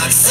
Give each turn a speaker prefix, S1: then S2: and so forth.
S1: Not